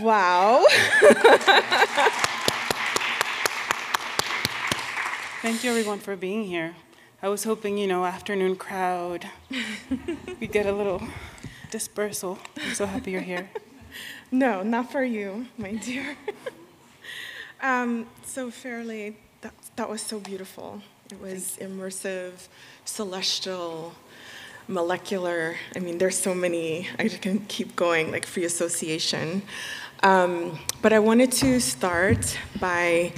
Wow. Thank you, everyone, for being here. I was hoping, you know, afternoon crowd, we get a little dispersal. I'm so happy you're here. No, not for you, my dear. um, so, Firelei, that, that was so beautiful. It was immersive, celestial, molecular. I mean, there's so many, I can keep going, like free association. Um, but I wanted to start by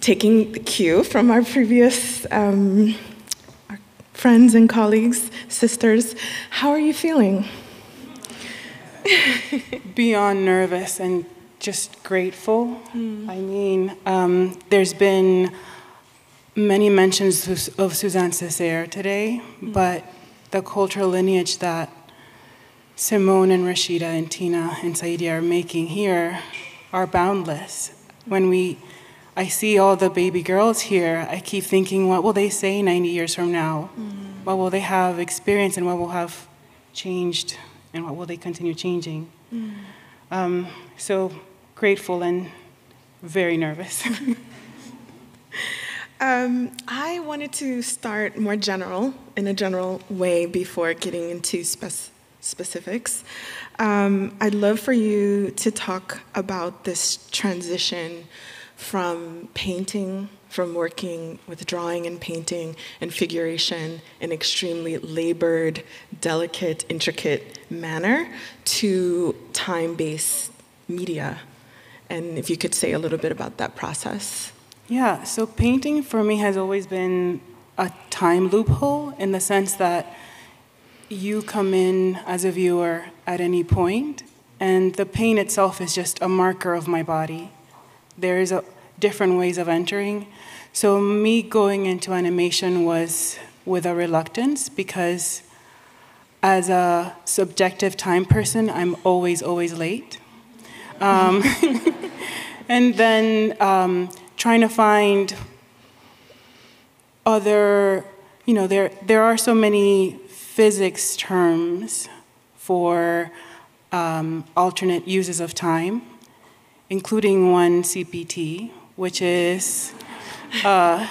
taking the cue from our previous um, our friends and colleagues, sisters. How are you feeling? Beyond nervous and just grateful. Mm. I mean, um, there's been many mentions of Suzanne Césaire today, mm. but the cultural lineage that Simone and Rashida and Tina and Saidiya are making here are boundless. When we I see all the baby girls here, I keep thinking, what will they say 90 years from now? Mm. What will they have experienced and what will have changed and what will they continue changing? Mm. Um, so grateful and very nervous. um, I wanted to start more general, in a general way, before getting into spec- specifics. Um, I'd love for you to talk about this transition from painting, from working with drawing and painting and figuration in extremely labored, delicate, intricate manner to time based media. And if you could say a little bit about that process. Yeah, so painting for me has always been a time loophole in the sense that you come in as a viewer at any point, and the paint itself is just a marker of my body there is a different ways of entering. So me going into animation was with a reluctance because as a subjective time person, I'm always, always late. Um, and then um, trying to find other, you know, there, there are so many physics terms for um, alternate uses of time including one CPT, which is, uh,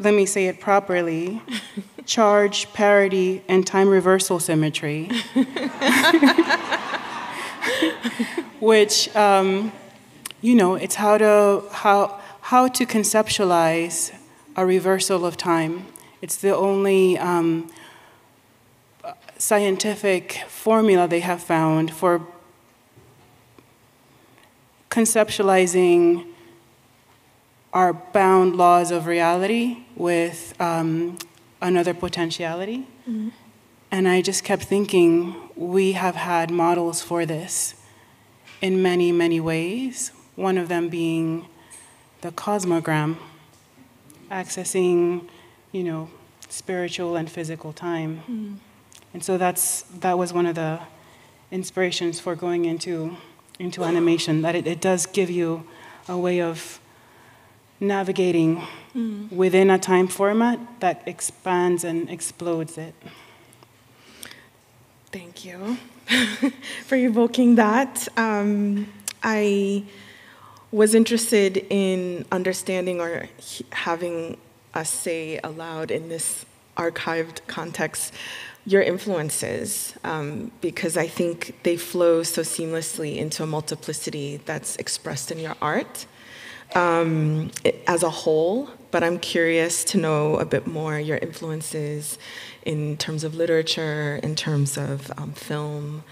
let me say it properly, charge, parity, and time reversal symmetry. which, um, you know, it's how to, how, how to conceptualize a reversal of time. It's the only um, scientific formula they have found for conceptualizing our bound laws of reality with um, another potentiality. Mm-hmm. And I just kept thinking we have had models for this in many, many ways. One of them being the cosmogram, accessing, you know, spiritual and physical time. Mm-hmm. And so that's that was one of the inspirations for going into into animation, that it, it does give you a way of navigating mm. within a time format that expands and explodes it. Thank you for evoking that. Um, I was interested in understanding or having us say aloud in this archived context your influences um, because I think they flow so seamlessly into a multiplicity that's expressed in your art um, as a whole. But I'm curious to know a bit more your influences in terms of literature, in terms of um, film,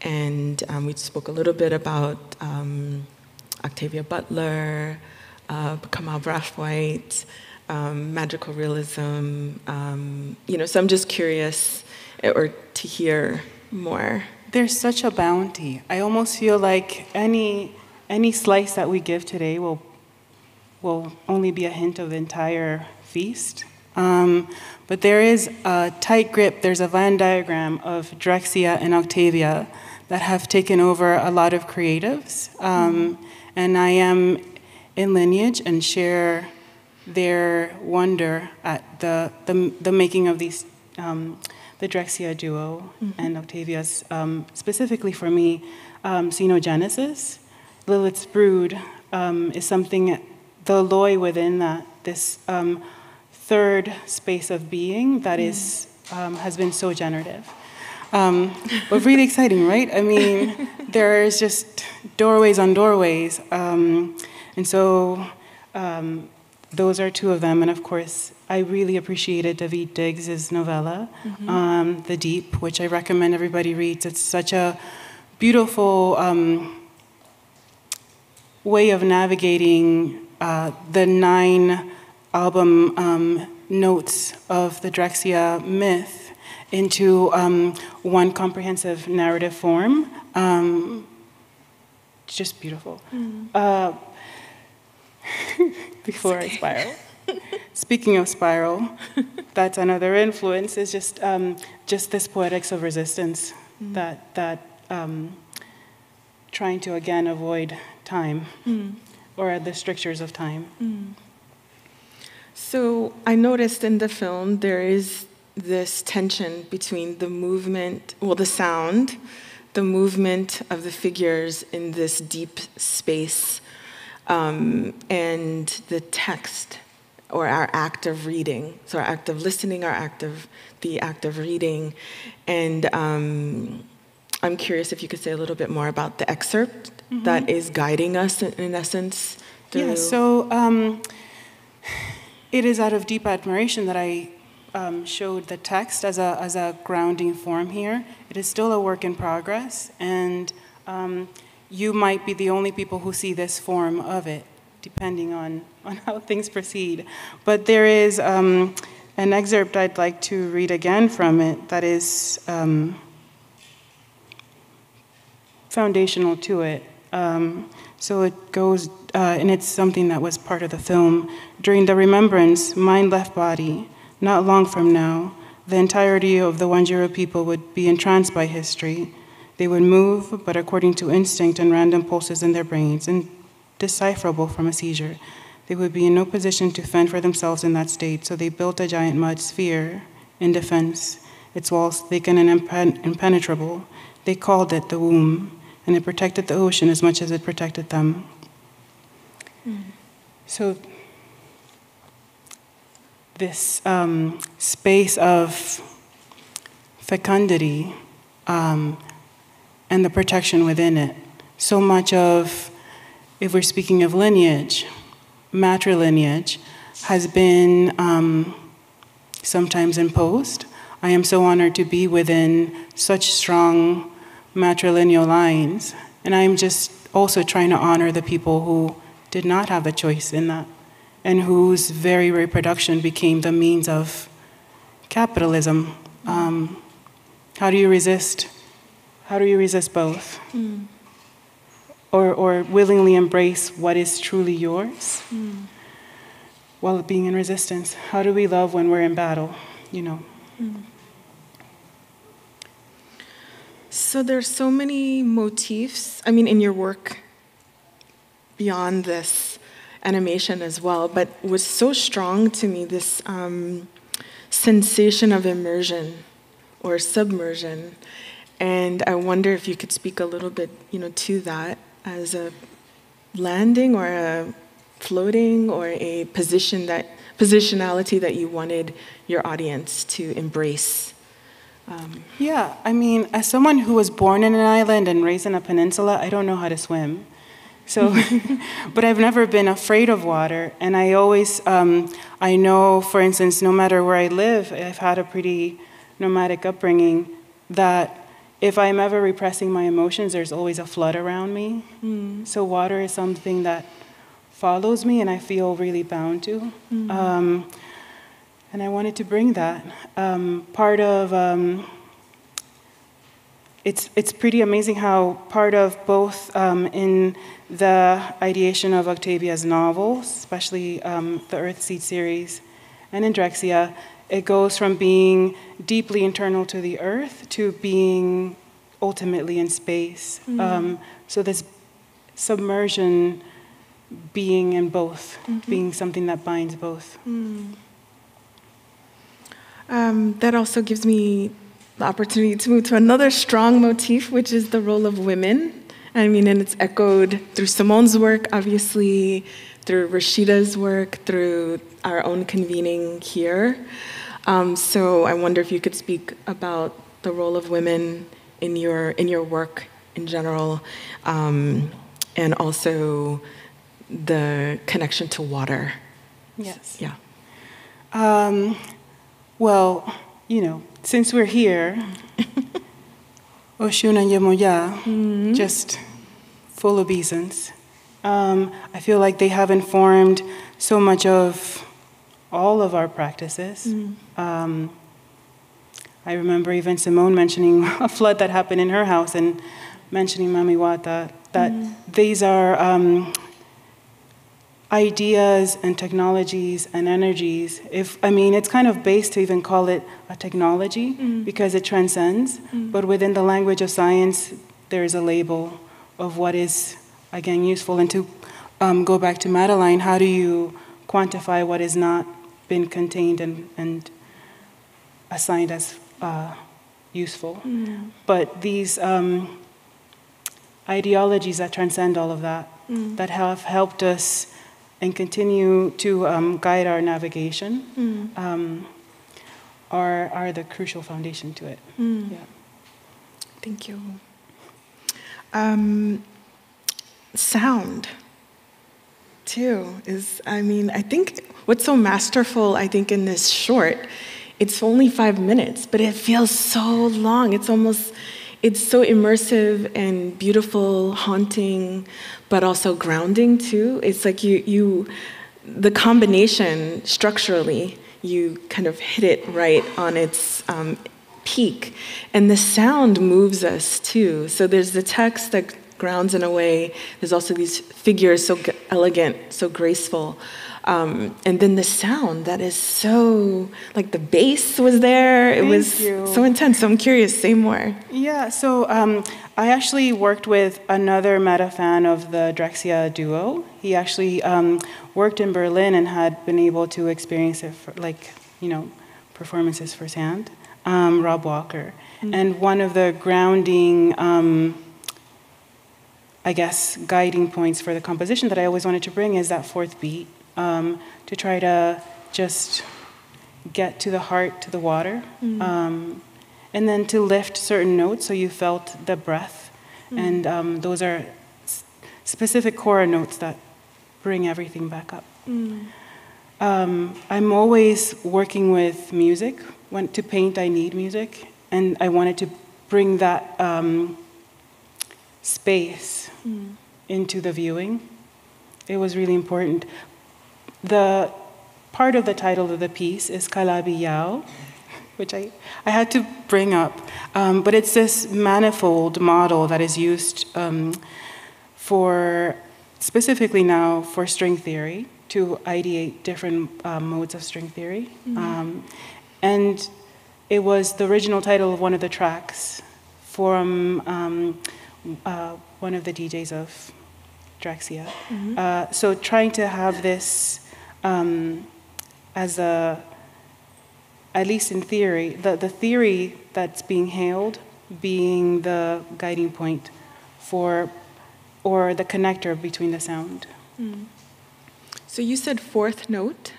and um, we spoke a little bit about um, Octavia Butler, uh, Kamau Brathwaite. Um, magical realism. Um, you know, so I'm just curious or to hear more? There's such a bounty. I almost feel like any any slice that we give today will will only be a hint of the entire feast. Um, but there is a tight grip. There's a Venn diagram of Drexciya and Octavia that have taken over a lot of creatives. Um, mm-hmm. And I am in lineage and share their wonder at the, the, the making of these um, the Drexciya duo mm-hmm. and Octavia's, um, specifically for me, um, Lilith's brood um, is something, the loy within that, this um, third space of being that is um, has been so generative. Um, but really exciting, right? I mean, there's just doorways on doorways. Um, and so um, those are two of them. And of course, I really appreciated Daveed Diggs' novella, mm-hmm. um, The Deep, which I recommend everybody reads. It's such a beautiful um, way of navigating uh, the nine album um, notes of the Drexciya myth into um, one comprehensive narrative form. Um, just beautiful. Mm. Uh, before I spiral. Speaking of spiral, that's another influence. Is just um, just this poetics of resistance mm. that that um, trying to again avoid time mm. or the strictures of time. Mm. So I noticed in the film there is this tension between the movement, well, the sound, the movement of the figures in this deep space, um, and the text or our act of reading. So our act of listening, our act of the act of reading, and um, I'm curious if you could say a little bit more about the excerpt mm-hmm. that is guiding us in, in essence. Through... Yeah. So um, it is out of deep admiration that I um, showed the text as a, as a grounding form here. It is still a work in progress, and um, you might be the only people who see this form of it, depending on, on how things proceed. But there is um, an excerpt I'd like to read again from it that is um, foundational to it. Um, so it goes, uh, and it's something that was part of the film. During the remembrance, mind left body not long from now, the entirety of the Wajinru people would be entranced by history. They would move, but according to instinct and random pulses in their brains, indecipherable from a seizure. They would be in no position to fend for themselves in that state, so they built a giant mud sphere in defense, its walls thick and impenetrable. They called it the womb, and it protected the ocean as much as it protected them. Mm. So this um, space of fecundity um, and the protection within it. So much of, if we're speaking of lineage, matrilineage, has been um, sometimes imposed. I am so honored to be within such strong matrilineal lines, and I'm just also trying to honor the people who did not have a choice in that and whose very reproduction became the means of capitalism. Um, how do you resist? How do you resist both? Mm. Or, or willingly embrace what is truly yours mm. while being in resistance? How do we love when we're in battle? You know. Mm. So there's so many motifs. I mean, in your work beyond this animation as well, but was so strong to me this um, sensation of immersion or submersion. And I wonder if you could speak a little bit, you know, to that as a landing or a floating or a position that positionality that you wanted your audience to embrace. Um, yeah, I mean, as someone who was born in an island and raised in a peninsula, I don't know how to swim. So, but I've never been afraid of water, and I always, um, I know, for instance, no matter where I live, I've had a pretty nomadic upbringing. That if I'm ever repressing my emotions, there's always a flood around me. Mm. So water is something that follows me, and I feel really bound to. Mm. Um, and I wanted to bring that. Um, part of um, it's, it's pretty amazing how part of both um, in the ideation of Octavia's novels, especially um, the Earthseed series, and in Drexciya, it goes from being deeply internal to the earth to being ultimately in space. Mm-hmm. Um, so this submersion being in both, mm-hmm. being something that binds both. Mm. Um, that also gives me the opportunity to move to another strong motif, which is the role of women I mean, and it's echoed through Simone's work, obviously, through Rashida's work, through our own convening here. Um, so I wonder if you could speak about the role of women in your in your work in general, um, and also the connection to water. Yes. Yeah. Um, well, you know, since we're here, Oshun and Yemaya, just full obeisance. Um, I feel like they have informed so much of all of our practices. Um, I remember even Simone mentioning a flood that happened in her house and mentioning Mami Wata, that these are um, ideas and technologies and energies. If I mean, it's kind of base to even call it a technology because it transcends. But within the language of science, there is a label of what is again useful. And to um, go back to Madeline, how do you quantify what has not been contained and, and assigned as uh, useful? But these um, ideologies that transcend all of that, that have helped us and continue to um, guide our navigation, um, are, are the crucial foundation to it. Yeah. Thank you. Um, sound, too, is, I mean, I think what's so masterful, I think, in this short, it's only five minutes, but it feels so long. It's almost, it's so immersive and beautiful, haunting, but also grounding, too. It's like you, you the combination structurally, you kind of hit it right on its um, peak. And the sound moves us too. So there's the text that grounds in a way, there's also these figures so elegant, so graceful. Um, and then the sound that is so, like the bass was there. It Thank was you. so intense. So I'm curious, say more. Yeah, so um, I actually worked with another meta fan of the Drexciya duo. He actually um, worked in Berlin and had been able to experience it, for, like, you know, performances firsthand. Um, Rob Walker. And one of the grounding, um, I guess, guiding points for the composition that I always wanted to bring is that fourth beat um, to try to just get to the heart, to the water, um, and then to lift certain notes so you felt the breath. And um, those are s- specific core notes that bring everything back up. Um, I'm always working with music. When to paint, I need music, and I wanted to bring that um, space into the viewing. It was really important. The part of the title of the piece is Calabi-Yau, which I, I had to bring up. Um, but it's this manifold model that is used um, for, specifically now, for string theory to ideate different um, modes of string theory. Um, and it was the original title of one of the tracks from um, uh, one of the DJs of Drexciya. Uh, so trying to have this um, as a, at least in theory, the, the theory that's being hailed being the guiding point for, or the connector between the sound. So you said fourth note,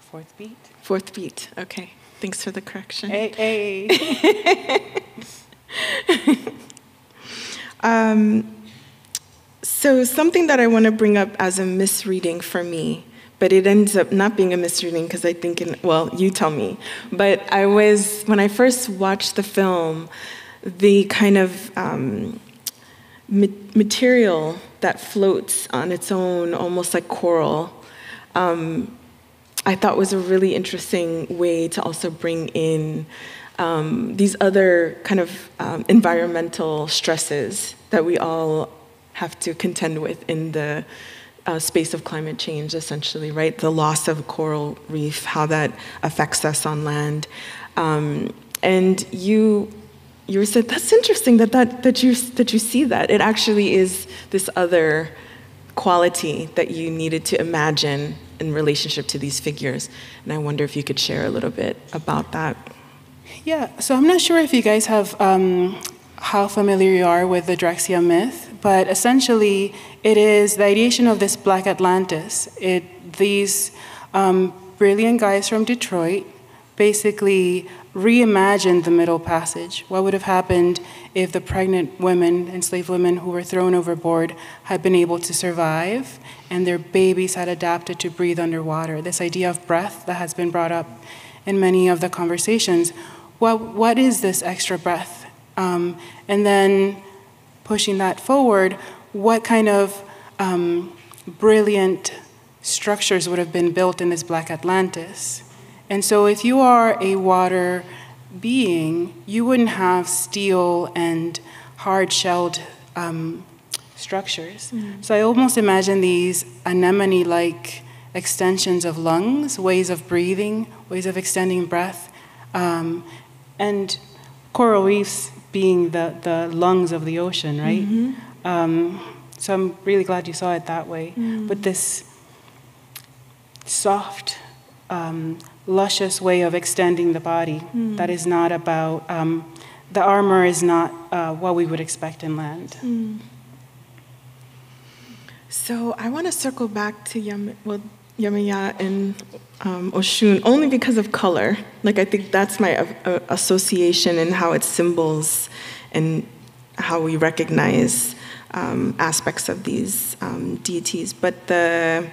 Fourth beat. fourth beat. Okay, thanks for the correction. Hey, hey. Um, so something that I want to bring up as a misreading for me, but it ends up not being a misreading because I think, in, well, you tell me. But I was when I first watched the film, the kind of um, ma- material that floats on its own, almost like coral. Um, I thought was a really interesting way to also bring in um, these other kind of um, environmental stresses that we all have to contend with in the uh, space of climate change, essentially, right? The loss of coral reef, how that affects us on land. Um, and you, you said that's interesting that, that, that, you, that you see that. It actually is this other quality that you needed to imagine in relationship to these figures. And I wonder if you could share a little bit about that. Yeah, so I'm not sure if you guys have um, how familiar you are with the Drexciya myth, but essentially it is the ideation of this Black Atlantis. It, these um, brilliant guys from Detroit basically reimagined the Middle Passage. What would have happened if the pregnant women, enslaved women who were thrown overboard, had been able to survive and their babies had adapted to breathe underwater? This idea of breath that has been brought up in many of the conversations. What, what is this extra breath? Um, and then pushing that forward, what kind of um, brilliant structures would have been built in this Black Atlantis? And so, if you are a water being, you wouldn't have steel and hard shelled um, structures. Mm. So, I almost imagine these anemone like extensions of lungs, ways of breathing, ways of extending breath, um, and coral reefs being the, the lungs of the ocean, right? Mm-hmm. Um, so I'm really glad you saw it that way. Mm. But this soft, um, luscious way of extending the body mm. that is not about, um, the armor is not uh, what we would expect in land. Mm. So I want to circle back to Yam, well, Yemaya and um, Oshun only because of color. Like I think that's my uh, association and how it symbols and how we recognize um, aspects of these um, deities. But the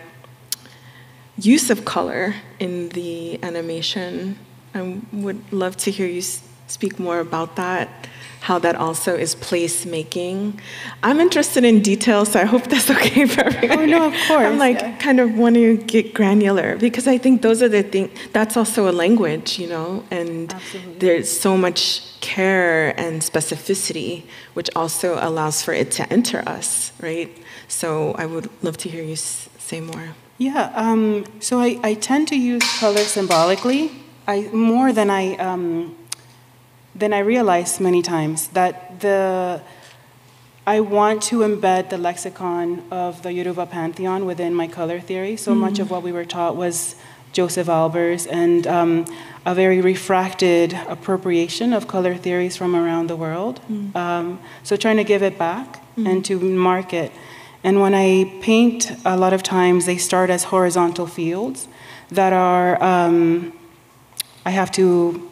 use of color in the animation, I would love to hear you speak more about that how that also is place making. I'm interested in details, so I hope that's okay for everyone. Oh no, of course. I'm like yeah. kind of want to get granular because I think those are the things. That's also a language, you know, and Absolutely. there's so much care and specificity, which also allows for it to enter us, right? So I would love to hear you say more. Yeah. Um, so I, I tend to use color symbolically. I more than I. Um, then I realized many times that the I want to embed the lexicon of the Yoruba pantheon within my color theory. So mm. much of what we were taught was Josef Albers and um, a very refracted appropriation of color theories from around the world. Mm. Um, so trying to give it back mm. and to mark it. And when I paint, a lot of times they start as horizontal fields that are, um, I have to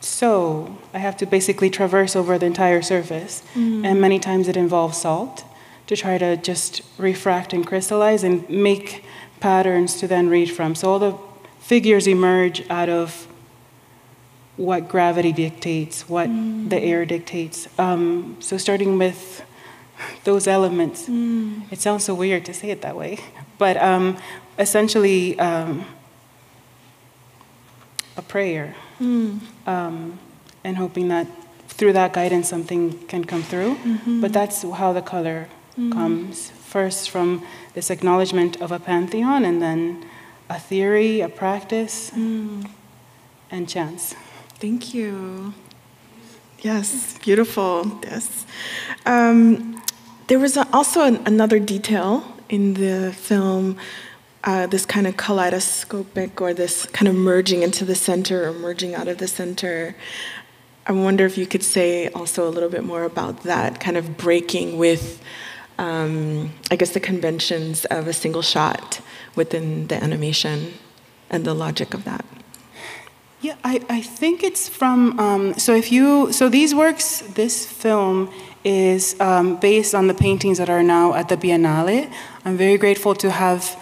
so I have to basically traverse over the entire surface. Mm. And many times it involves salt to try to just refract and crystallize and make patterns to then read from. So all the figures emerge out of what gravity dictates, what mm. the air dictates. Um, so starting with those elements, mm. it sounds so weird to say it that way, but um, essentially um, a prayer mm. um, and hoping that through that guidance something can come through. Mm-hmm. But that's how the color mm. comes first from this acknowledgement of a pantheon and then a theory, a practice, mm. and chance. Thank you. Yes, beautiful. Yes. Um, there was also an, another detail in the film uh, this kind of kaleidoscopic or this kind of merging into the center or merging out of the center. I wonder if you could say also a little bit more about that kind of breaking with, um, I guess, the conventions of a single shot within the animation and the logic of that. Yeah, I, I think it's from, um, so if you, so these works, this film is um, based on the paintings that are now at the Biennale. I'm very grateful to have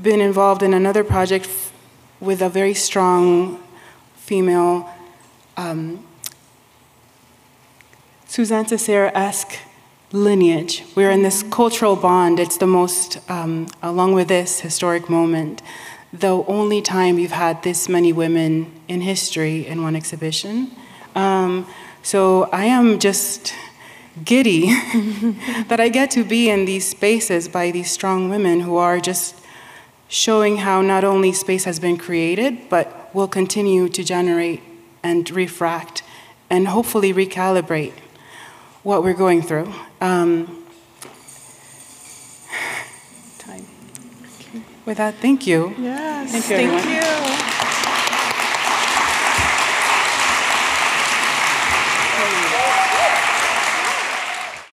been involved in another project with a very strong female um, Suzanne Césaire esque lineage. We're in this cultural bond. It's the most, um, along with this historic moment, the only time you've had this many women in history in one exhibition. Um, so I am just giddy that I get to be in these spaces by these strong women who are just showing how not only space has been created, but will continue to generate and refract and hopefully recalibrate what we're going through. Um, time. With that, thank you. Yes, thank you. Thank you.